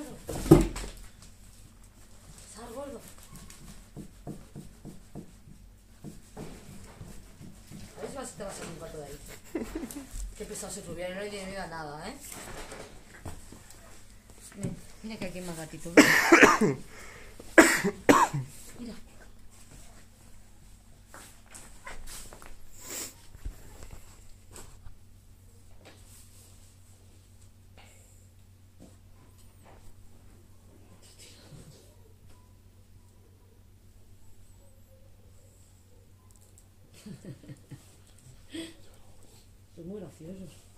gordo. Sal gordo. A ver si te vas a un pato de ahí. Qué pesado se rubiano, no le tiene miedo a nada, ¿eh? Mira, que aquí hay más gatitos. Mira. Son muy graciosos.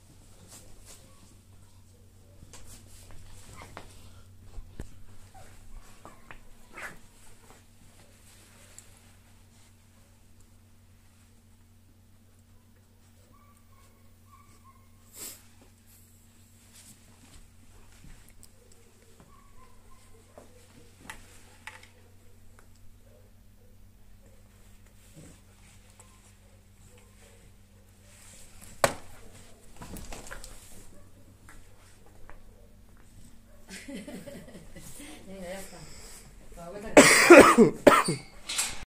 nessa. Não aguenta.